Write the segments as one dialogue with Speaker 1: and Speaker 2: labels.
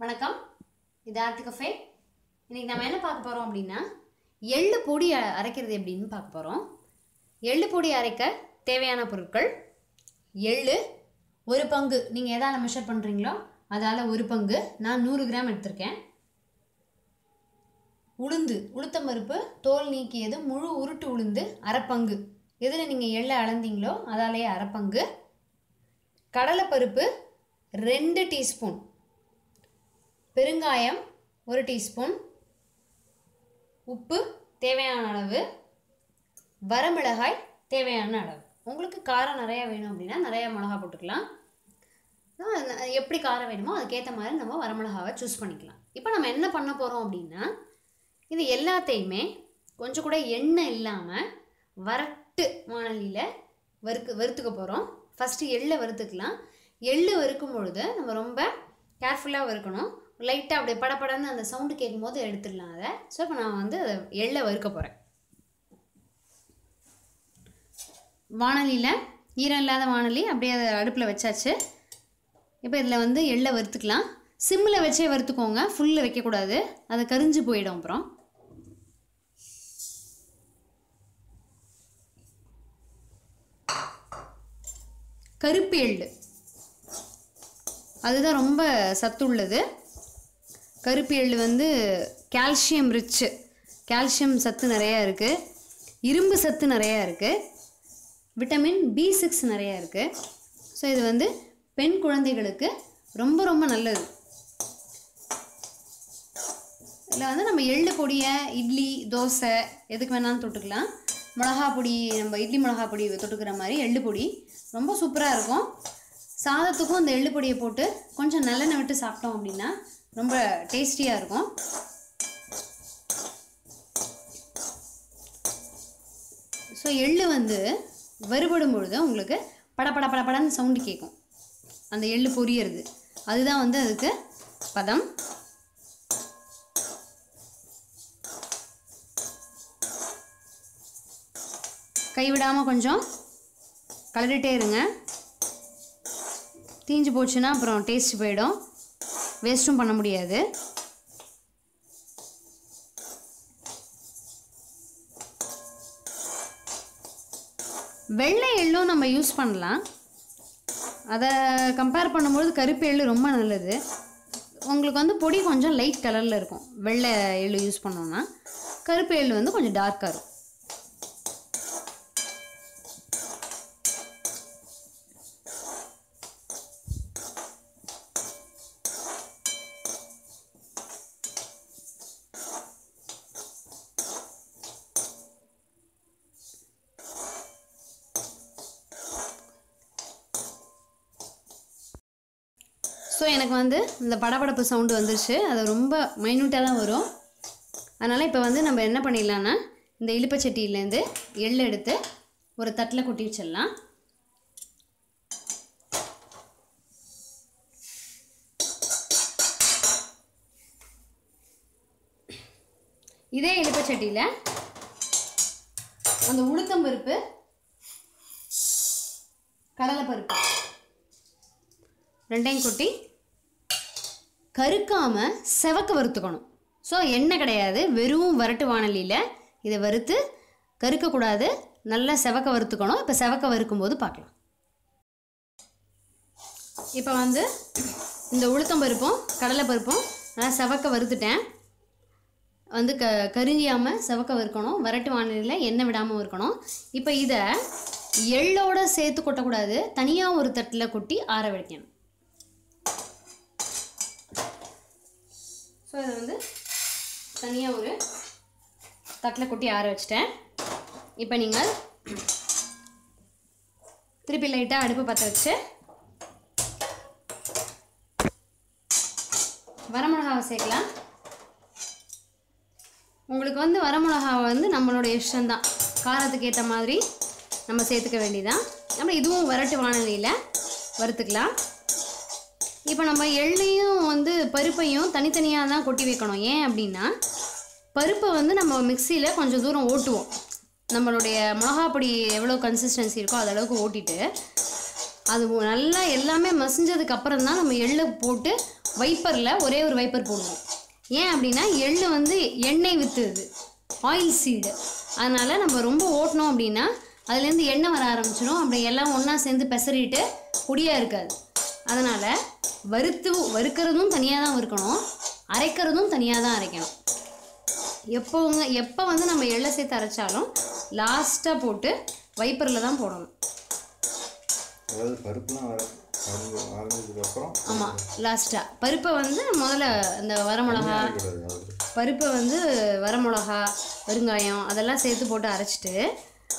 Speaker 1: வணக்கம். இது ஆர்த்தி கஃபே. இன்றைக்கி நம்ம என்ன பார்க்க போகிறோம் அப்படின்னா எள்ளு பொடி அரைக்கிறது எப்படின்னு பார்க்க போகிறோம் எள்ளு பொடி அரைக்க தேவையான பொருட்கள் எள்ளு ஒரு பங்கு. நீங்கள் எதால் மெஷர் பண்ணுறீங்களோ அதால் ஒரு பங்கு. நான் நூறு கிராம் எடுத்திருக்கேன். உளுந்து உளுத்தம்பருப்பு தோல் நீக்கியது முழு உருட்டு உளுந்து அரைப்பங்கு. எதில் நீங்கள் எள்ளை அளந்தீங்களோ அதாலேயே அரைப்பங்கு. கடலைப்பருப்பு ரெண்டு டீஸ்பூன். பெருங்காயம் ஒரு டீஸ்பூன். உப்பு தேவையான அளவு. வரமிளகாய் தேவையான அளவு. உங்களுக்கு காரம் நிறையா வேணும் அப்படின்னா நிறையா மிளகா போட்டுக்கலாம். எப்படி காரம் வேணுமோ அதுக்கேற்ற மாதிரி நம்ம வரமிளகாவை சூஸ் பண்ணிக்கலாம். இப்போ நம்ம என்ன பண்ண போகிறோம் அப்படின்னா இது எல்லாத்தையுமே கொஞ்சம் கூட எண்ணெய் இல்லாமல் வரட்டு வானலியில் வறுக்கு வறுத்துக்க போகிறோம் ஃபஸ்ட்டு எள்ளை வறுத்துக்கலாம். எள்ளு வறுக்கும் பொழுது நம்ம ரொம்ப கேர்ஃபுல்லாக வறுக்கணும். லைட்டாக அப்படியே படப்படன்னு அந்த சவுண்டு கேட்கும்போது எடுத்துடலாம் அதை. ஸோ இப்போ நான் வந்து அதை எள்ளை வறுக்க போகிறேன் வானொலியில் ஈரம் இல்லாத வானொலி அப்படியே அதை அடுப்பில் வச்சாச்சு. இப்போ இதில் வந்து எள்ளை வறுத்துக்கலாம். சிம்மில் வச்சே வறுத்துக்கோங்க. ஃபுல்லில் வைக்கக்கூடாது அது கரிஞ்சு போயிடும் அப்புறம். கருப்பு எள்ளு. அதுதான் ரொம்ப சத்து உள்ளது. கருப்பு எள்ளு வந்து கால்சியம் ரிச்சு கால்சியம் சத்து நிறையா இருக்குது இரும்பு சத்து நிறையா இருக்குது விட்டமின் பி சிக்ஸ் நிறையா இருக்குது ஸோ இது வந்து பெண் குழந்தைகளுக்கு ரொம்ப ரொம்ப நல்லது. இதில் வந்து நம்ம எள்ளு பொடியை இட்லி தோசை எதுக்கு வேணாலும் தொட்டுக்கலாம். மிளகா பொடி நம்ம இட்லி மிளகா பொடி தொட்டுக்கிற மாதிரி எள்ளு பொடி ரொம்ப சூப்பராக இருக்கும். சாதத்துக்கும் இந்த எள்ளு பொடியை போட்டு கொஞ்சம் நல்லெண்ணெய் விட்டு சாப்பிட்டோம் அப்படின்னா ரொம்ப டேஸ்டியாக இருக்கும். ஸோ எள்ளு வந்து வறுபடும் பொழுது உங்களுக்கு பட பட பட படன்னு சவுண்டு கேட்கும் அந்த எள்ளு பொரியறது. அதுதான் வந்து அதுக்கு பதம். கைவிடாமல் கொஞ்சம் கலரிட்டே இருங்க. தீஞ்சு போச்சுன்னா அப்புறம் டேஸ்ட் போயிடும். வேஸ்ட்டும் பண்ண முடியாது. வெள்ளை எள்ளும் நம்ம யூஸ் பண்ணலாம். அதை கம்பேர் பண்ணும்பொழுது கருப்பு எள்ளு ரொம்ப நல்லது. உங்களுக்கு வந்து பொடி கொஞ்சம் லைட் கலரில் இருக்கும். வெள்ளை எள்ளு யூஸ் பண்ணோன்னா கருப்பு எள்ளு வந்து கொஞ்சம் டார்க்காக இருக்கும். ஸோ எனக்கு வந்து இந்த படபடப்பு சவுண்டு வந்துருச்சு. அது ரொம்ப மைன்யூட்டாக தான் வரும். அதனால் இப்போ வந்து நம்ம என்ன பண்ணிடலான்னா இந்த இழுப்பச்சட்டியிலேருந்து எள் எடுத்து ஒரு தட்டில் கொட்டி வச்சிடலாம். இதே இழுப்பச்சட்டியில் அந்த உளுத்தம்பருப்பு கடலைப்பருப்பு. ரெண்டையும் கொட்டி கருக்காமல் செவக்க வறுத்துக்கணும். ஸோ எண்ணெய் கிடையாது. வெறும் வரட்டு வானலியில் இதை வறுத்து கருக்கக்கூடாது. நல்லா செவக்க வறுத்துக்கணும். இப்போ செவக்க வறுக்கும் போது பார்க்கலாம். இப்போ வந்து இந்த உளுத்தம்பருப்பும் கடலைப்பருப்பும் நல்லா செவக்க வறுத்துட்டேன். வந்து க கரிஞ்சியாமல் செவக்க வறுக்கணும். வரட்டு வானலியில் எண்ணெய் விடாமல் வறுக்கணும். இப்போ இதை எள்ளோடு சேர்த்து கொட்டக்கூடாது. தனியாக ஒரு தட்டில் கொட்டி ஆற வைக்கணும். ஸோ இதை வந்து தனியாக ஒரு தட்டில் கொட்டி ஆற வச்சிட்டேன். இப்போ நீங்கள் திருப்பி லைட்டாக அடுப்பு பற்ற வச்சு வரமிளகாவை சேர்க்கலாம். உங்களுக்கு வந்து வரமிளகாவை வந்து நம்மளோட இஷ்டம்தான். காரத்துக்கு ஏற்ற மாதிரி நம்ம சேர்த்துக்க வேண்டியதான் நம்ம இதுவும் வரட்டு வானொலியில் வறுத்துக்கலாம். இப்போ நம்ம எள்ளையும் வந்து பருப்பையும் தனித்தனியாக தான் கொட்டி வைக்கணும். ஏன் அப்படின்னா பருப்பை வந்து நம்ம மிக்சியில் கொஞ்சம் தூரம் ஓட்டுவோம். நம்மளுடைய மிளகாப்பொடி எவ்வளோ கன்சிஸ்டன்சி இருக்கோ அதளவுக்கு அளவுக்கு ஓட்டிட்டு அது நல்லா எல்லாமே மசிஞ்சதுக்கு அப்புறம் தான் நம்ம எள்ளை போட்டு வைப்பரில் ஒரே ஒரு வைப்பர் போடுவோம். ஏன் அப்படின்னா எள் வந்து எண்ணெய் விற்றுது ஆயில் சீடு அதனால் நம்ம ரொம்ப ஓட்டினோம் அப்படின்னா அதுலேருந்து எண்ணெய் வர ஆரம்பிச்சிடும் அப்படி எல்லாம் ஒன்றா சேர்ந்து பெசரிட்டு பொடியாக இருக்காது. அதனால் வறுத்து வறுக்கிறதும் தனியாக தான் வறுக்கணும். அரைக்கிறதும் தனியாக தான் அரைக்கணும். எப்போங்க எப்போ வந்து நம்ம எள்ளை சேர்த்து அரைச்சாலும் லாஸ்ட்டாக போட்டு வைப்பரில் தான் போடணும்.
Speaker 2: அதாவது பருப்புலாம்
Speaker 1: ஆமாம் லாஸ்ட்டாக பருப்பை வந்து முதல்ல இந்த வரமிளகா பருப்பை வந்து வரமிளகா வெறுங்காயம் அதெல்லாம் சேர்த்து போட்டு அரைச்சிட்டு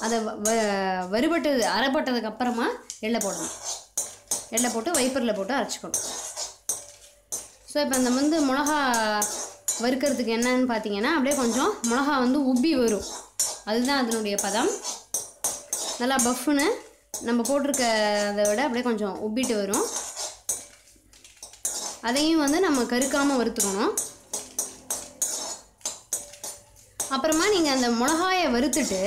Speaker 1: அதை வ- வ- வறுபட்டது அரைப்பட்டதுக்கு அப்புறமா எள்ளை போடணும். எண்ணெய் போட்டு வைப்பரில் போட்டு அரைச்சிக்கணும். ஸோ இப்போ அந்த வந்து மிளகா வறுக்கிறதுக்கு என்னன்னு பார்த்தீங்கன்னா அப்படியே கொஞ்சம் மிளகா வந்து உப்பி வரும். அதுதான் அதனுடைய பதம். நல்லா பஃப்னு நம்ம போட்டிருக்க அதை விட அப்படியே கொஞ்சம் உப்பிட்டு வரும். அதையும் வந்து நம்ம கருக்காமல் வறுத்துக்கணும். அப்புறமா நீங்கள் அந்த மிளகாயை வறுத்துட்டு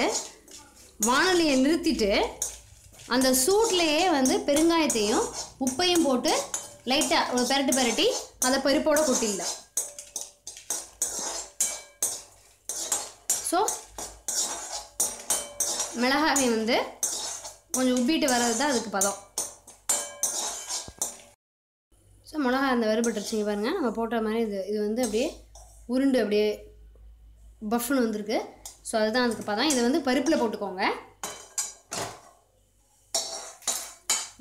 Speaker 1: வானொலியை நிறுத்திட்டு அந்த சூட்லேயே வந்து பெருங்காயத்தையும் உப்பையும் போட்டு லைட்டாக ஒரு பெரட்டு பெரட்டி அதை பருப்போட கொட்டிடலாம். ஸோ மிளகாவை வந்து கொஞ்சம் உப்பிட்டு வர்றது தான் அதுக்கு பதம். ஸோ மிளகா அந்த வறுபட்டுருச்சுங்க பாருங்கள் நம்ம போட்ட மாதிரி இது இது வந்து அப்படியே உருண்டு அப்படியே பஃப்னு வந்திருக்கு. ஸோ அதுதான் அதுக்கு பதம். இதை வந்து பருப்பில் போட்டுக்கோங்க.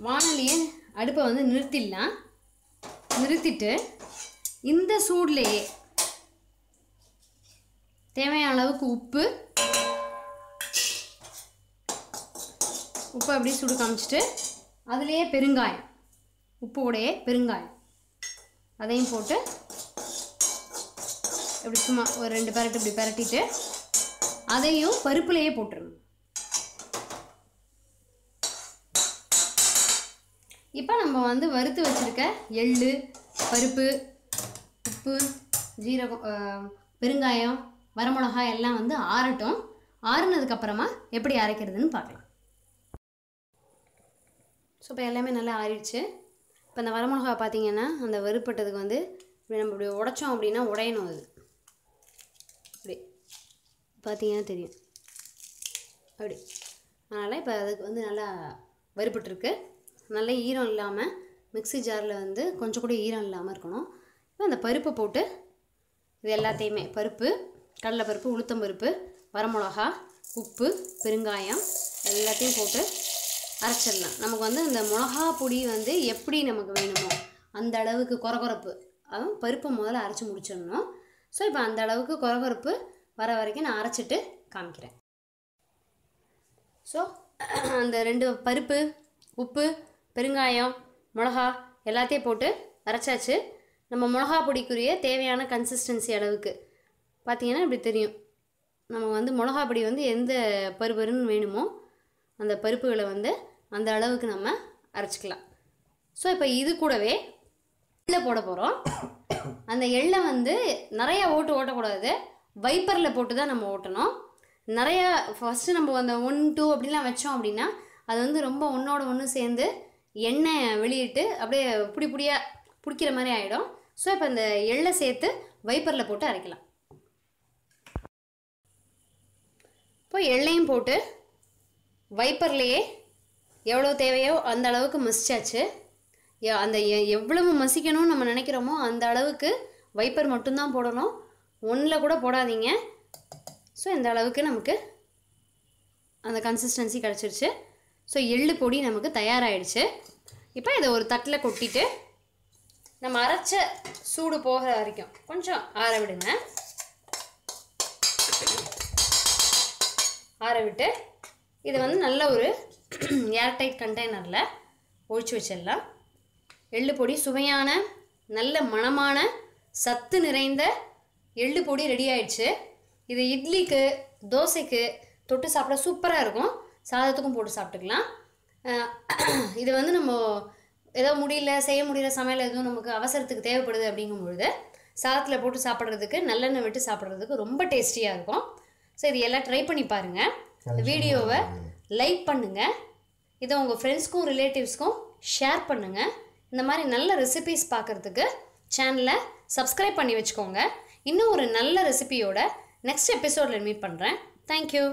Speaker 1: வானலியை அடுப்பை வந்து நிறுத்திடலாம். நிறுத்திட்டு இந்த சூட்லேயே தேவையான அளவுக்கு உப்பு உப்பு அப்படியே சுடு காமிச்சிட்டு அதுலேயே பெருங்காயம் உப்பு பெருங்காயம். அதையும் போட்டு இப்படி சும்மா ஒரு ரெண்டு பெரட்டு இப்படி பரட்டிட்டு அதையும் பருப்புலேயே போட்டுருங்க இப்போ நம்ம வந்து வறுத்து வச்சுருக்க எள்ளு பருப்பு உப்பு ஜீரகம் பெருங்காயம் வரமிளகாய் எல்லாம் வந்து ஆறட்டும். ஆறுனதுக்கப்புறமா எப்படி அரைக்கிறதுன்னு பார்க்கலாம். ஸோ இப்போ எல்லாமே நல்லா ஆறிடுச்சு. இப்போ அந்த வரமிளகா பார்த்தீங்கன்னா அந்த வறுப்பட்டதுக்கு வந்து இப்படி நம்ம இப்படி உடைச்சோம் அப்படின்னா உடையணும் அது. அப்படி பார்த்தீங்கன்னா தெரியும். அப்படி. அதனால் இப்போ அதுக்கு வந்து நல்லா வறுபட்டுருக்கு. நல்ல ஈரம் இல்லாமல் மிக்ஸி ஜாரில் வந்து கொஞ்சம் கூட ஈரம் இல்லாமல் இருக்கணும். இப்போ அந்த பருப்பை போட்டு இது எல்லாத்தையுமே பருப்பு கடலைப்பருப்பு உளுத்தம்பருப்பு வரமிளகா உப்பு பெருங்காயம் எல்லாத்தையும் போட்டு அரைச்சிடலாம். நமக்கு வந்து இந்த மிளகா பொடி வந்து எப்படி நமக்கு வேணுமோ அந்த அளவுக்கு குறகுறப்பு அதுவும் பருப்பை முதல்ல அரைச்சி முடிச்சிடணும். ஸோ இப்போ அந்த அளவுக்கு குறகுறப்பு வர வரைக்கும் நான் அரைச்சிட்டு காமிக்கிறேன். ஸோ அந்த ரெண்டு பருப்பு உப்பு பெருங்காயம் மிளகா எல்லாத்தையும் போட்டு அரைச்சாச்சு. நம்ம மிளகா பொடிக்குரிய தேவையான கன்சிஸ்டன்சி அளவுக்கு. பார்த்திங்கன்னா இப்படி தெரியும். நம்ம வந்து மிளகா பொடி வந்து எந்த பருப்பருன்னு வேணுமோ அந்த பருப்புகளை வந்து அந்த அளவுக்கு நம்ம அரைச்சிக்கலாம். ஸோ இப்போ இது கூடவே எள்ளை போட போகிறோம் அந்த எள்ளை வந்து நிறையா ஓட்டு ஓட்டக்கூடாது. வைப்பரில் போட்டு தான் நம்ம ஓட்டணும். நிறையா ஃபஸ்ட்டு நம்ம அந்த ஒன் டூ அப்படிலாம் வச்சோம் அப்படின்னா அது வந்து ரொம்ப ஒன்றோட ஒன்று சேர்ந்து எண்ணெய் வெளியிட்டு அப்படியே புடி புடியாக பிடிக்கிற மாதிரி ஆகிடும் ஸோ இப்போ இந்த எள்ளை சேர்த்து வைப்பரில் போட்டு அரைக்கலாம். இப்போ எள்ளையும் போட்டு வைப்பர்லேயே எவ்வளோ தேவையோ அந்த அளவுக்கு மசிச்சாச்சு. அந்த எ- எவ்வளவு மசிக்கணும்னு நம்ம நினைக்கிறோமோ அந்த அளவுக்கு வைப்பர் மட்டும்தான் போடணும். ஒன்றில் கூட போடாதீங்க. ஸோ இந்த அளவுக்கு நமக்கு அந்த கன்சிஸ்டன்சி கிடச்சிருச்சு. ஸோ எள்ளு பொடி நமக்கு தயாராகிடுச்சு இப்போ இதை ஒரு தட்டில் கொட்டிட்டு நம்ம அரைச்ச சூடு போகிற வரைக்கும் கொஞ்சம் ஆற விடுங்க. ஆற விட்டு இதை வந்து நல்ல ஒரு ஏர்டைட் கண்டெய்னரில் ஒழிச்சு வச்சிடலாம். எள்ளு பொடி சுவையான நல்ல மணமான சத்து நிறைந்த எள்ளு பொடி ரெடி ஆயிடுச்சு. இது இட்லிக்கு தோசைக்கு தொட்டு சாப்பிட சூப்பராக இருக்கும். சாதத்துக்கும் போட்டு சாப்பிட்டுக்கலாம். இது வந்து நம்ம ஏதோ முடியல செய்ய முடியல சமையல் எதுவும் நமக்கு அவசரத்துக்கு தேவைப்படுது அப்படிங்கும்பொழுது சாதத்தில் போட்டு சாப்பிட்றதுக்கு நல்லெண்ணெய் விட்டு சாப்பிட்றதுக்கு ரொம்ப டேஸ்டியாக இருக்கும். ஸோ இது எல்லாம் ட்ரை பண்ணி பாருங்கள் இந்த வீடியோவை லைக் பண்ணுங்கள் இதை உங்கள் ஃப்ரெண்ட்ஸ்க்கும் ரிலேட்டிவ்ஸ்க்கும் ஷேர் பண்ணுங்கள் இந்த மாதிரி நல்ல ரெசிபீஸ் பார்க்குறதுக்கு சேனலை சப்ஸ்கிரைப் பண்ணி வச்சுக்கோங்க. இன்னும் ஒரு நல்ல ரெசிபியோட நெக்ஸ்ட் எபிசோடில் மீட் பண்ணுறேன் தேங்க்யூ